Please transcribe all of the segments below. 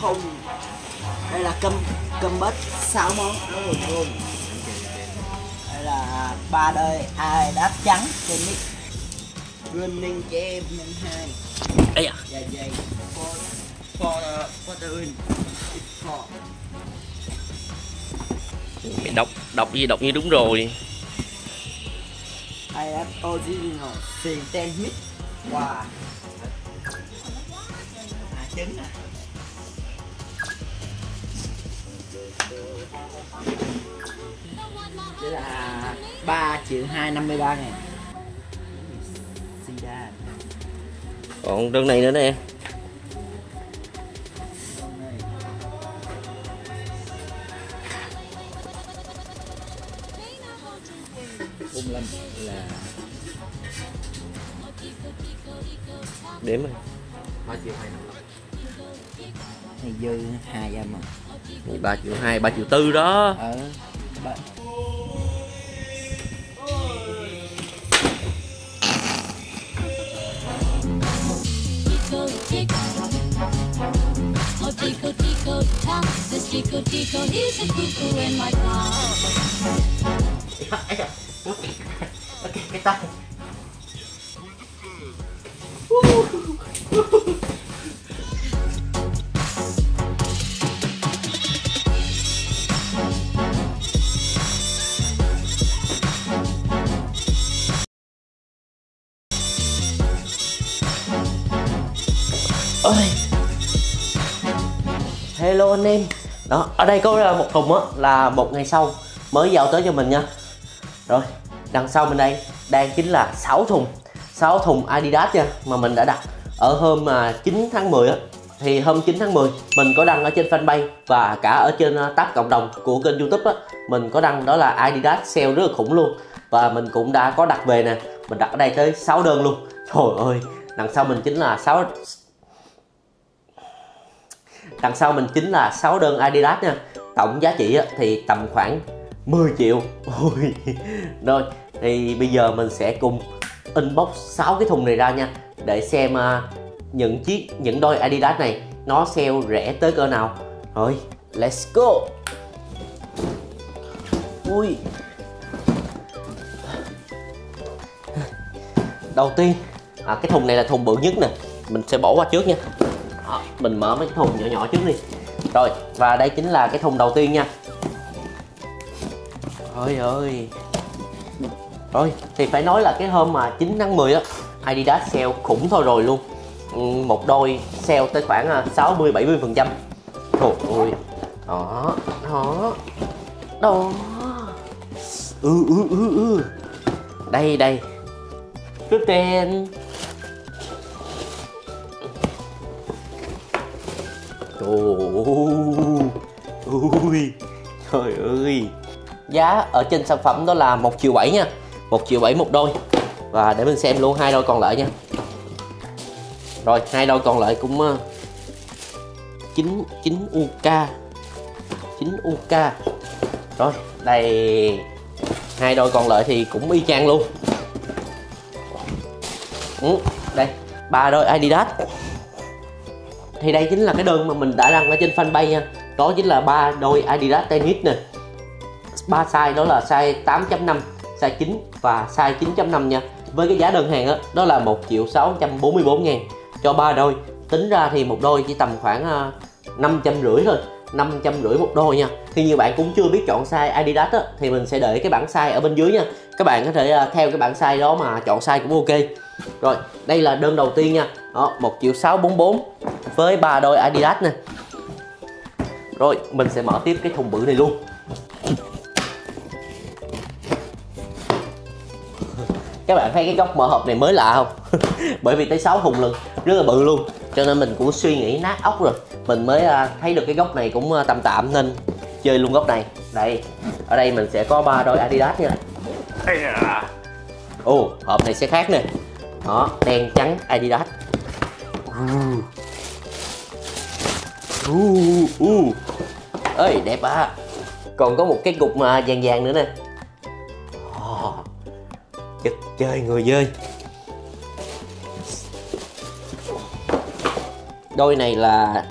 thùng đây là cơm cơm bết 6 món. Rất là thơm. Đây là ba đôi ai đáp trắng tennis running game nhân hai. Ấy à. Dạ dày for for for the win for mày đọc đọc gì đọc như đúng rồi. I have original xì ten mít wow. À trứng à đây là 3 triệu 253 ngàn. Còn đơn này nữa nè. Bung lâm là đếm rồi. ba triệu hai hay dư hai em à ba triệu hai ba triệu tư đó ở ba Tico tico tock. This tico tico is a cuckoo in my car. cái tay hello anh em. Đó, ở đây có ờ, một thùng á, là một ngày sau mới giao tới cho mình nha. Rồi, đằng sau mình đây đang chính là 6 thùng 6 thùng Adidas nha, mà mình đã đặt ở hôm à, 9 tháng 10 á. Thì hôm 9 tháng 10 mình có đăng ở trên fanpage và cả ở trên ờ, tab cộng đồng của kênh youtube á. Mình có đăng đó là Adidas sale rất là khủng luôn. Và mình cũng đã có đặt về nè, mình đặt ở đây tới 6 đơn luôn. Trời ơi, đằng sau mình chính là 6 đằng sau mình chính là 6 đơn Adidas nha. Tổng giá trị thì tầm khoảng 10 triệu. Ôi. rồi thì bây giờ mình sẽ cùng inbox 6 cái thùng này ra nha. Để xem à, những chiếc những đôi Adidas này nó sale rẻ tới cỡ nào. Rồi let's go. Ui. Đầu tiên à, cái thùng này là thùng bự nhất nè. Mình sẽ bỏ qua trước nha mình mở mấy cái thùng nhỏ nhỏ trước đi. Rồi, và đây chính là cái thùng đầu tiên nha. Ôi ơi. Rồi, thì phải nói là cái hôm mà 9 tháng 10 á, Adidas sale khủng thôi rồi luôn. Ừ, một đôi sale tới khoảng à, 60 70 phần trăm. Trời ơi. Đó đó. Đó. Ừ ừ ừ ừ. Đây đây. Cứ tên Ôi, trời ơi Giá ở trên sản phẩm đó là một triệu bảy nha một triệu bảy một đôi Và để mình xem luôn hai đôi còn lại nha Rồi, hai đôi còn lại cũng chín chín UK chín UK Rồi, đây Hai đôi còn lại thì cũng y chang luôn ừ, Đây, ba đôi Adidas thì đây chính là cái đơn mà mình đã đăng ở trên fanpage nha. Đó chính là ba đôi Adidas tennis nè. Ba size đó là size 8.5 size 9 và size 9.5 nha. Với cái giá đơn hàng đó, đó là 1 triệu 644 ngàn. Cho ba đôi. Tính ra thì một đôi chỉ tầm khoảng ờ, năm 500 rưỡi thôi. 500 rưỡi một đôi nha. Thì như bạn cũng chưa biết chọn size Adidas á, thì mình sẽ để cái bảng size ở bên dưới nha. Các bạn có thể ờ, theo cái bảng size đó mà chọn size cũng ok. Rồi đây là đơn đầu tiên nha đó 1 triệu 644 với ba đôi Adidas nè. Rồi mình sẽ mở tiếp cái thùng bự này luôn. Các bạn thấy cái góc mở hộp này mới lạ không? Bởi vì tới 6 thùng lần rất là bự luôn. Cho nên mình cũng suy nghĩ nát óc rồi. Mình mới à, thấy được cái góc này cũng à, tạm tạm nên chơi luôn góc này. Đây ở đây mình sẽ có ba đôi Adidas nha. Ồ hộp này sẽ khác nè. Đó đen trắng Adidas uh, uh, uh. ơi đẹp à. Còn có một cái cục mà vàng vàng nữa nè. Ờ, oh, chất chơi người ơi đôi này là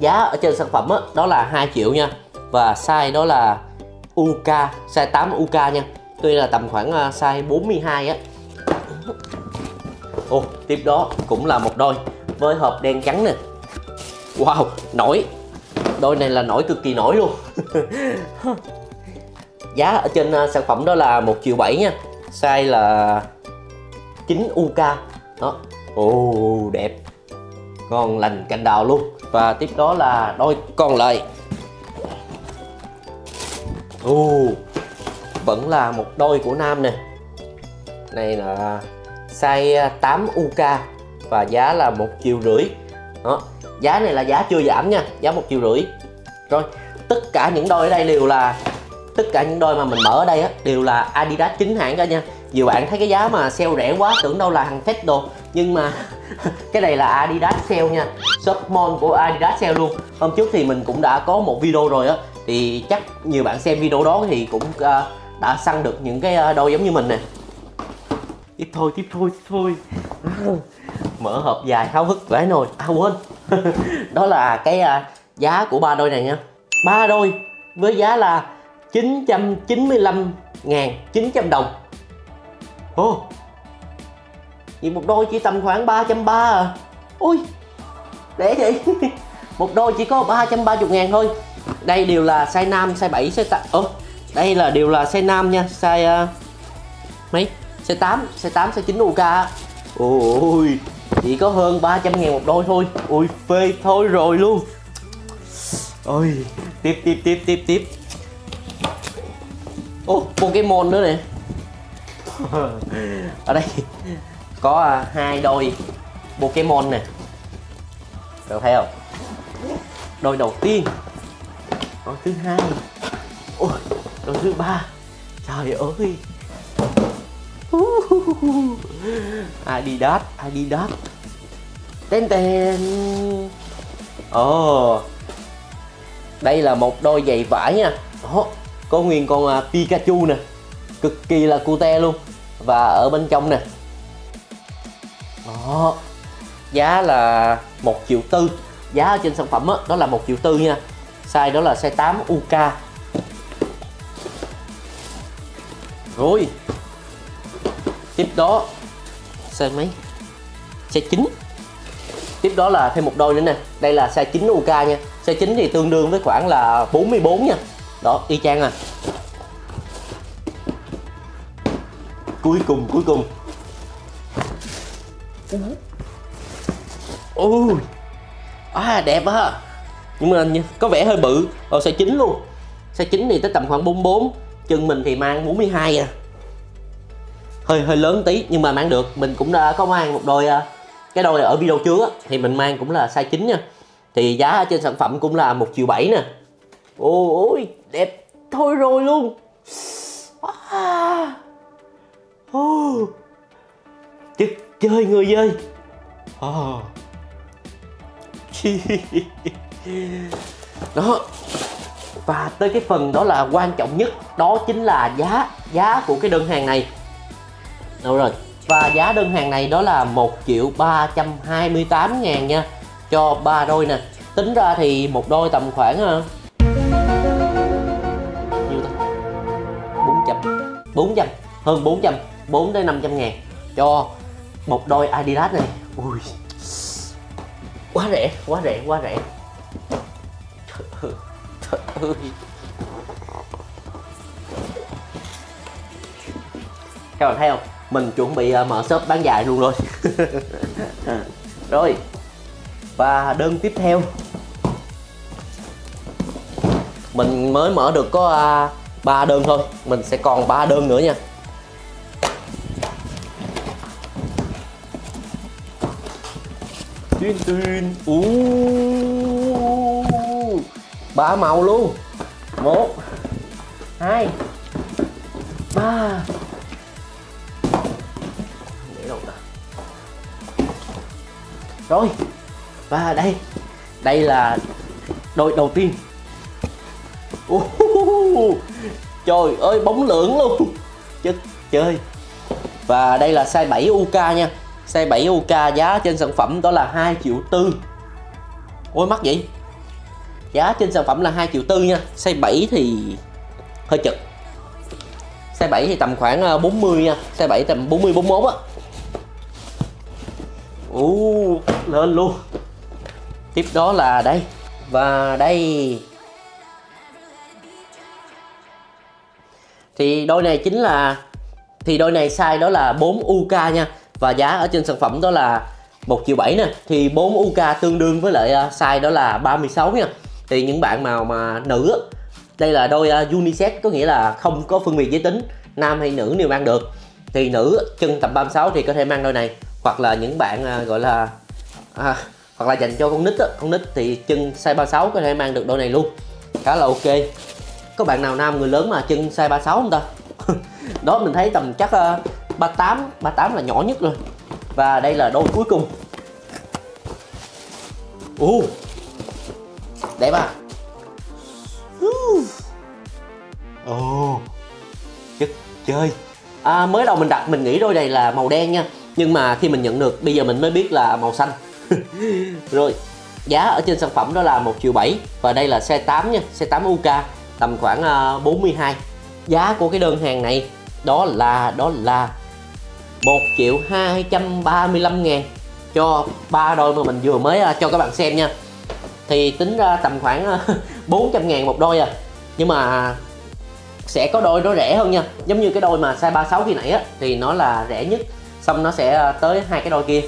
giá ở trên sản phẩm đó, đó là 2 triệu nha. Và size đó là UK size 8 UK nha. Tuy là tầm khoảng à, size 42 á. Ồ, tiếp đó cũng là một đôi với hộp đen trắng nè. Wow, nổi. Đôi này là nổi cực kỳ nổi luôn. Giá ở trên ờ, sản phẩm đó là 1 triệu 7 nha. Size là 9 UK Đó. Ồ, đẹp. Còn lành cành đào luôn. Và tiếp đó là đôi còn lại Ồ, vẫn là một đôi của nam nè. Này là size ờ, 8 UK và giá là một triệu rưỡi. Đó giá này là giá chưa giảm nha giá một triệu rưỡi. Rồi tất cả những đôi ở đây đều là tất cả những đôi mà mình mở ở đây á đều là Adidas chính hãng cả nha. Nhiều bạn thấy cái giá mà sale rẻ quá tưởng đâu là hàng fake đồ nhưng mà cái này là Adidas sale nha. Shop mall của Adidas sale luôn. Hôm trước thì mình cũng đã có một video rồi á thì chắc nhiều bạn xem video đó thì cũng uh, đã săn được những cái đôi giống như mình nè. Tiếp thôi tiếp thôi tiếp thôi mở hộp dài háo hức vãi nồi. À quên. Đó là cái uh, giá của ba đôi này nha. Ba đôi với giá là 995 ngàn 900 đồng. Ồ. Oh. Vậy một đôi chỉ tầm khoảng 330 à. Ui Rẻ vậy. Một đôi chỉ có 330 ngàn thôi. Đây đều là size nam, size 7, size 8 Ồ Đây là đều là size nam nha Size uh, Mấy? Size 8, size 8, size 9 UK Ôi. Chỉ có hơn 300 ngàn một đôi thôi. Ôi phê thôi rồi luôn. Ôi Tiếp tiếp tiếp tiếp tiếp. Ô Pokemon nữa nè. Ở đây Có uh, hai đôi Pokemon nè. Được thấy không? Đôi đầu tiên. Đôi thứ hai. Ôi Đôi thứ ba. Trời ơi Adidas Adidas. Tên tên. Ồ. Oh. Đây là một đôi giày vải nha. Đó, Có nguyên con uh, Pikachu nè. Cực kỳ là cute luôn. Và ở bên trong nè. Đó. Giá là 1 triệu tư. Giá ở trên sản phẩm đó, đó là 1 triệu tư nha. Size đó là size 8 UK Rồi tiếp đó size mấy? Size 9 tiếp đó là thêm một đôi nữa nè. Đây là size 9 UK nha. Size 9 thì tương đương với khoảng là 44 nha. Đó, y chang à. Cuối cùng cuối cùng. Ui. À đẹp á nhưng mà có vẻ hơi bự. Rồi size 9 luôn. Size 9 thì tới tầm khoảng 44 chân mình thì mang 42 à hơi hơi lớn tí, nhưng mà mang được. Mình cũng đã có mang một đôi à, cái đôi ở video trước thì mình mang cũng là size 9 nha. Thì giá trên sản phẩm cũng là một triệu bảy nè. Ôi đẹp thôi rồi luôn. À. oh. chất chơi người ơi oh. đó. Và tới cái phần đó là quan trọng nhất, đó chính là giá giá của cái đơn hàng này. Đúng rồi? Và giá đơn hàng này đó là 1 triệu 328 ngàn nha. Cho ba đôi nè. Tính ra thì một đôi tầm khoảng ờ, nhiêu ta? 400 400 Hơn 400 4 đến 500 ngàn. Cho một đôi Adidas này. Ui. Quá rẻ, quá rẻ, quá rẻ. Trời ơi Các bạn thấy không? Mình chuẩn bị ờ, mở shop bán dài luôn rồi. Rồi, và đơn tiếp theo. Mình mới mở được có à, ba đơn thôi. Mình sẽ còn ba đơn nữa nha. Tuyên tuyên ba màu luôn. Một, hai, ba. Rồi. Và đây đây là đội đầu tiên. Uh, trời ơi bóng lưỡng luôn. Chất chơi. Và đây là size 7 UK nha. Size 7 UK giá trên sản phẩm đó là 2 triệu tư. Ôi mắc vậy? Giá trên sản phẩm là 2 triệu tư nha. Size 7 thì hơi chật. Size 7 thì tầm khoảng à, 40 nha. Size 7 tầm 40 41 á. U lên luôn. Tiếp đó là đây. Và đây. Thì đôi này chính là, thì đôi này size đó là 4 UK nha. Và giá ở trên sản phẩm đó là 1 triệu 7 nè. Thì 4 UK tương đương với lại à, size đó là 36 nha. Thì những bạn nào mà nữ đây là đôi à, unisex, có nghĩa là không có phân biệt giới tính, nam hay nữ đều mang được. Thì nữ chân tầm 36 thì có thể mang đôi này hoặc là những bạn uh, gọi là à, hoặc là dành cho con nít á con nít thì chân size 36 có thể mang được đôi này luôn. Khá là ok. Có bạn nào nam người lớn mà chân size 36 không ta? Đó mình thấy tầm chắc uh, 38 38 là nhỏ nhất rồi. Và đây là đôi cuối cùng. Uh, Đẹp à? Ồ Chất chơi. À, Mới đầu mình đặt mình nghĩ đôi này là màu đen nha. Nhưng mà khi mình nhận được, bây giờ mình mới biết là màu xanh. Rồi, Giá ở trên sản phẩm đó là 1 triệu 7 Và đây là xe 8 nha, xe 8 UK Tầm khoảng à, 42 Giá của cái đơn hàng này, Đó là Đó là 1 triệu 235 ngàn cho ba đôi mà mình vừa mới à, cho các bạn xem nha. Thì tính ra tầm khoảng à, 400 ngàn một đôi à. Nhưng mà sẽ có đôi nó rẻ hơn nha. Giống như cái đôi mà size 36 khi nãy á, thì nó là rẻ nhất xong nó sẽ ờ, tới hai cái đôi kia.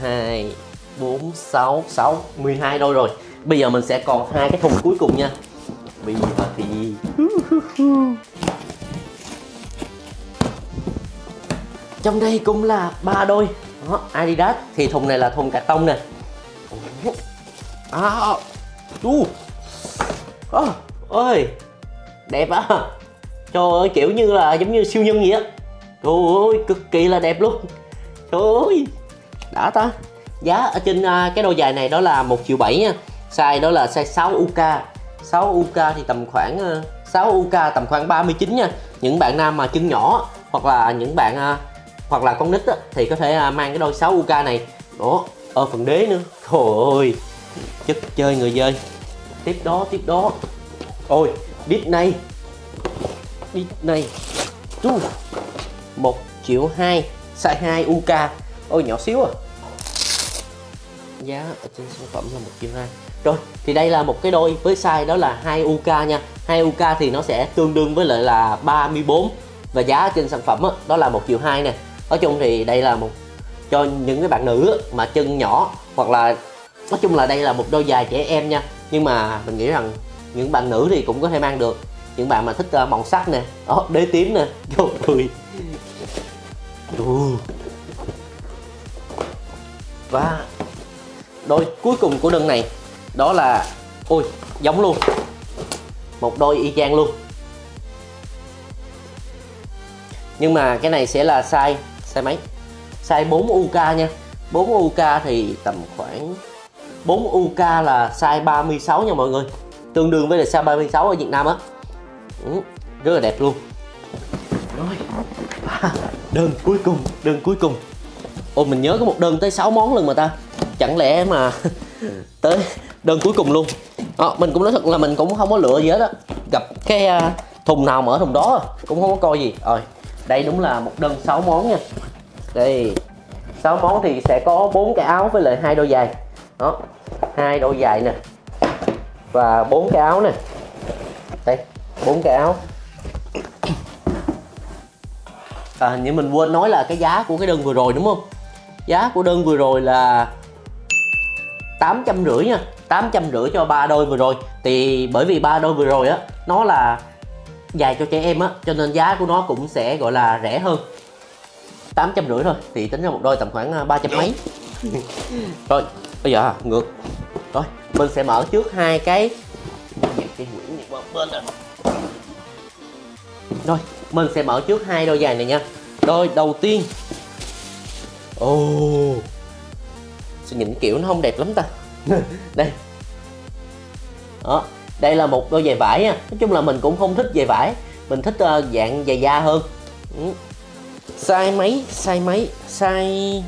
2 4 6 6 12 đôi rồi. Bây giờ mình sẽ còn hai cái thùng cuối cùng nha. Bây giờ thì trong đây cũng là ba đôi. Đó, Adidas. Thì thùng này là thùng cà tông nè. À, uh. à, ơi. Đẹp á. Trời ơi kiểu như là giống như siêu nhân vậy á trời ơi cực kỳ là đẹp luôn. Trời ơi. Đã ta. Giá ở trên uh, cái đôi giày này đó là một triệu bảy nha. Size đó là size 6 UK 6 UK thì tầm khoảng à, uh, 6 UK tầm khoảng 39 nha. Những bạn nam mà chân nhỏ hoặc là những bạn uh, hoặc là con nít á, thì có thể uh, mang cái đôi 6 UK này. Đó ở phần đế nữa. Trời ơi. Chất chơi người chơi tiếp đó tiếp đó. Ôi đít này. Đít này. Chú. 1 triệu 2 size 2 UK ôi nhỏ xíu à. Giá ở trên sản phẩm là 1 triệu 2 rồi thì đây là một cái đôi với size đó là 2 UK nha. 2 UK thì nó sẽ tương đương với lại là 34 và giá trên sản phẩm đó, đó là 1 triệu 2 nè. Nói chung thì đây là một cho những cái bạn nữ mà chân nhỏ hoặc là nói chung là đây là một đôi giày trẻ em nha. Nhưng mà mình nghĩ rằng những bạn nữ thì cũng có thể mang được. Những bạn mà thích uh, màu sắc nè đó đế tím nè vô cười ơi và đôi cuối cùng của đơn này đó là ôi giống luôn. Một đôi y chang luôn. Nhưng mà cái này sẽ là size size mấy? Size 4 UK nha. 4 UK thì tầm khoảng 4 UK là size 36 nha mọi người. Tương đương với là size 36 ở Việt Nam á. Ừ, rất là đẹp luôn rồi đơn cuối cùng đơn cuối cùng. Ôi mình nhớ có một đơn tới 6 món lần mà ta. Chẳng lẽ mà tới đơn cuối cùng luôn. À, mình cũng nói thật là mình cũng không có lựa gì hết á. Gặp cái uh, thùng nào mở thùng đó cũng không có coi gì. Rồi đây đúng là một đơn 6 món nha. Đây 6 món thì sẽ có bốn cái áo với lại hai đôi giày. Đó hai đôi giày nè và bốn cái áo nè. Đây bốn cái áo. À, như mình quên nói là cái giá của cái đơn vừa rồi đúng không? Giá của đơn vừa rồi là tám trăm rưỡi nha. Tám trăm rưỡi cho ba đôi vừa rồi. Thì bởi vì ba đôi vừa rồi á nó là dài cho trẻ em á cho nên giá của nó cũng sẽ gọi là rẻ hơn. Tám trăm rưỡi thôi thì tính ra một đôi tầm khoảng à, ba trăm mấy. Rồi bây giờ ngược. Rồi mình sẽ mở trước hai cái. Rồi mình sẽ mở trước hai đôi giày này nha. Đôi đầu tiên. Ồ. Oh. sao nhìn kiểu nó không đẹp lắm ta? Đây. Đó đây là một đôi giày vải nha. Nói chung là mình cũng không thích giày vải. Mình thích uh, dạng giày da hơn. Ừ. size mấy? Size mấy? Size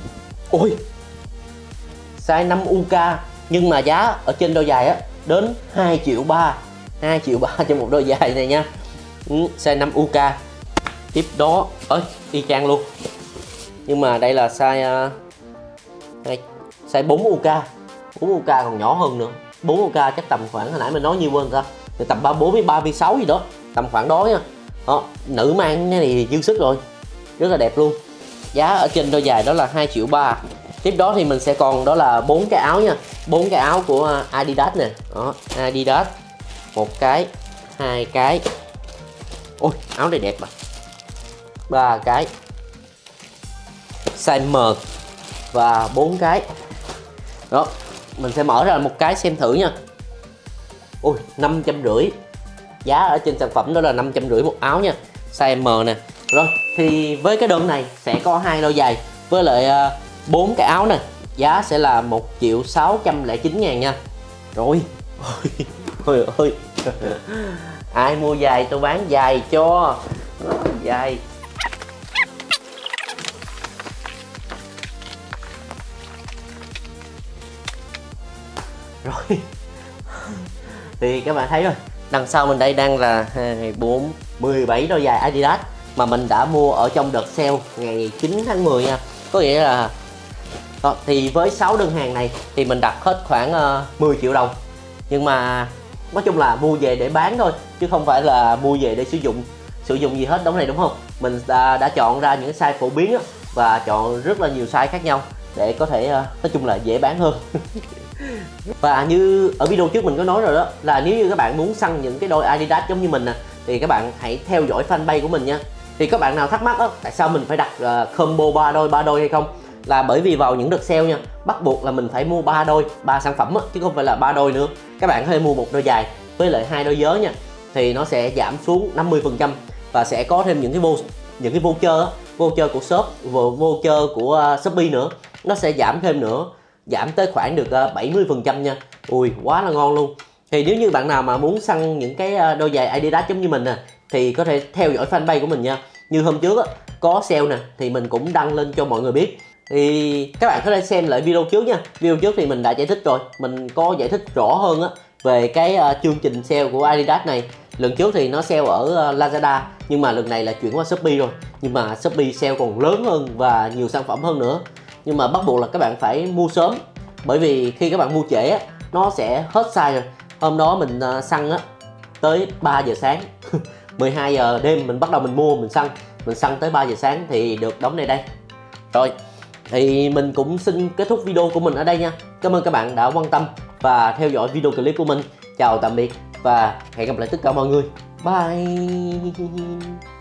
ôi. Size 5 UK nhưng mà giá ở trên đôi giày á đến 2 triệu 3 2 triệu 3 cho một đôi giày này nha. Ừ, size 5 UK tiếp đó. Ơi y chang luôn. Nhưng mà đây là size uh, size 4 UK 4 UK còn nhỏ hơn nữa. 4 UK chắc tầm khoảng hồi nãy mình nói nhiêu quên ta. Thì tầm 34 với 36 gì đó. Tầm khoảng đó nha. Đó, nữ mang cái này dư sức rồi. Rất là đẹp luôn. Giá ở trên đôi dài đó là 2 triệu ba. Tiếp đó thì mình sẽ còn đó là bốn cái áo nha. Bốn cái áo của Adidas nè. Đó Adidas. Một cái hai cái. Ôi áo này đẹp mà ba cái. Size M và bốn cái. Đó, mình sẽ mở ra một cái xem thử nha. Ui, năm trăm rưỡi. Giá ở trên sản phẩm đó là năm trăm rưỡi một áo nha. Size M nè. Rồi, thì với cái đơn này sẽ có hai đôi giày. Với lại à, bốn cái áo này, giá sẽ là một triệu 609 ngàn nha. Rồi. Ôi ôi. Ai mua giày tôi bán giày cho. Giày. Rồi. Thì các bạn thấy rồi đằng sau mình đây đang là 2, 4, 17 đôi giày Adidas mà mình đã mua ở trong đợt sale ngày 9 tháng 10 nha. Có nghĩa là đó, thì với 6 đơn hàng này thì mình đặt hết khoảng ờ, uh, 10 triệu đồng. Nhưng mà nói chung là mua về để bán thôi chứ không phải là mua về để sử dụng sử dụng gì hết đống này đúng không? Mình đã, đã chọn ra những size phổ biến và chọn rất là nhiều size khác nhau để có thể uh, nói chung là dễ bán hơn. và như ở video trước mình có nói rồi đó là nếu như các bạn muốn săn những cái đôi Adidas giống như mình nè thì các bạn hãy theo dõi fanpage của mình nha. Thì các bạn nào thắc mắc á tại sao mình phải đặt uh, combo ba đôi ba đôi hay không? Là bởi vì vào những đợt sale nha bắt buộc là mình phải mua ba đôi ba sản phẩm á, chứ không phải là ba đôi nữa. Các bạn có thể mua một đôi dài với lại hai đôi giới nha thì nó sẽ giảm xuống 50% và sẽ có thêm những cái vô những cái voucher voucher của shop voucher của uh, shopee nữa. Nó sẽ giảm thêm nữa giảm tới khoảng được ờ, 70% nha. Ui quá là ngon luôn. Thì nếu như bạn nào mà muốn săn những cái ờ, đôi giày Adidas giống như mình nè thì có thể theo dõi fanpage của mình nha. Như hôm trước á, có sale nè thì mình cũng đăng lên cho mọi người biết. Thì các bạn có thể xem lại video trước nha. Video trước thì mình đã giải thích rồi. Mình có giải thích rõ hơn á về cái uh, chương trình sale của Adidas này. Lần trước thì nó sale ở uh, Lazada nhưng mà lần này là chuyển qua Shopee rồi. Nhưng mà Shopee sale còn lớn hơn và nhiều sản phẩm hơn nữa nhưng mà bắt buộc là các bạn phải mua sớm. Bởi vì khi các bạn mua trễ á, nó sẽ hết size rồi. Hôm đó mình à, săn á, tới 3 giờ sáng. 12 giờ đêm mình bắt đầu mình mua, mình săn. Mình săn tới 3 giờ sáng thì được đóng này đây. Rồi, thì mình cũng xin kết thúc video của mình ở đây nha. Cảm ơn các bạn đã quan tâm và theo dõi video clip của mình. Chào tạm biệt và hẹn gặp lại tất cả mọi người. Bye!